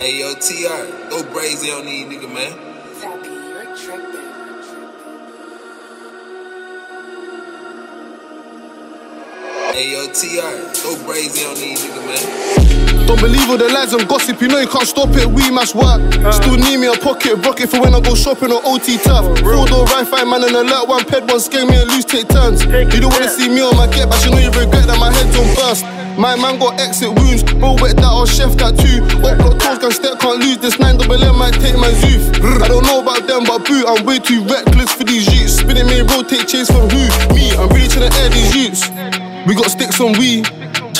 Hey yo, TR, go brazy on these nigga, man. Tappy, you're tripping. Hey yo, TR, go brazy on these nigga, man. Don't believe all the lies and gossip, you know you can't stop it. We must work. Still need me a pocket rocket for when I go shopping or OT tough. Four door Wi-Fi man and alert one ped one scare me and lose take turns. You don't wanna see me on my get, but you know you regret that my head's on burst. My man got exit wounds, bro wet that or chef that too. Upload toes can step, can't lose this nine double M might take my zoof. I don't know about them, but boo, I'm way too reckless for these youths. Spinning me rotate chase from who? Me, I'm trying to air these youths. We got sticks on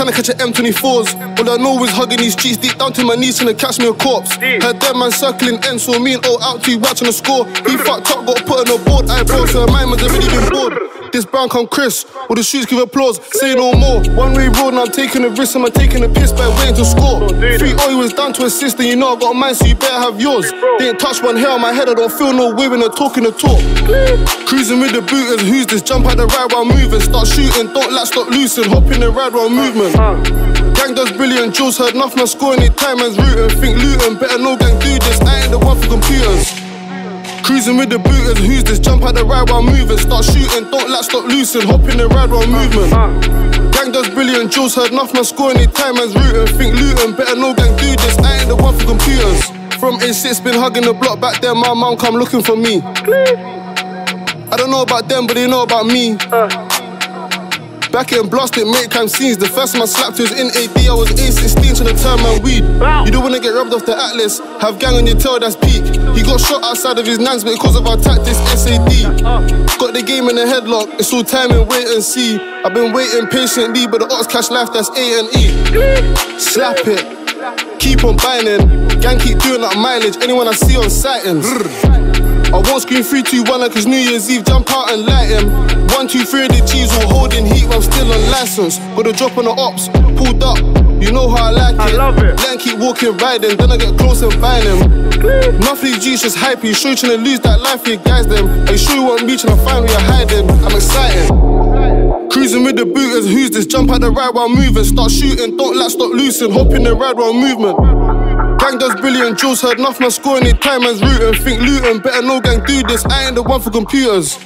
we. Tryna catch an M24s. All I know is hugging these cheeks deep down to my knees, tryna catch me a corpse. Heard them man circling ends, so me and all out to watching the score. He fucked up, got put on the board. I bro, so mine was already been bored. This brown come Chris, all the shoots give applause, say no more. One way road, and I'm taking a risk, and I'm taking a piss by waiting to score. Three O was down to assist, and you know I got mine, so you better have yours. Didn't touch one hair on my head, I don't feel no way when they're talking the talk. Cruising with the booters, who's this? Jump out the ride while moving, start shooting, don't let stop losing, hop in the ride while movement. Gang does brilliant, Jules heard man score any time man's rooting. Think Luton, better no gang do this, I ain't the one for computers. Cruising with the booters, who's this? Jump out the ride while moving, start shooting, don't let stop losing, hop in the ride while movement. Gang does brilliant, Jules heard man score any time man's rooting. Think Luton, better no gang do this, I ain't the one for computers. From A6, been hugging the block back then, my mom come looking for me. I don't know about them, but they know about me. Back in blasted, make crime scenes. The first man slapped was in AD, I was A16 to the turn man weed. You don't wanna get rubbed off the atlas, have gang on your tail, that's peak. He got shot outside of his nans because of our tactics, SAD. Uh-huh. Got the game in a headlock, it's all time and wait and see. I've been waiting patiently, but the odds cash life, that's A and E. Slap it, keep on binding. Gang keep doing that mileage, anyone I see on sightings. I won't scream 3, 2, 1 like it's New Year's Eve, jump out and light him. 1, 2, 3 of the G's all holding heat, I'm still on license. Got a drop on the ops, pulled up, you know how I like it. I love it. Then keep walking, riding, then I get close and find him. Nothing G's just hypey, sure you tryna lose that life, you guys them. Are you sure you want me tryna find where you're hiding? I'm excited. Cruising with the booters, who's this? Jump out the ride while moving, start shooting, don't let stop losing, hop in the ride while movement. Gang does brilliant, Jules heard enough, man score any time man's rooting. Think Luton, better no gang do this, I ain't the one for computers.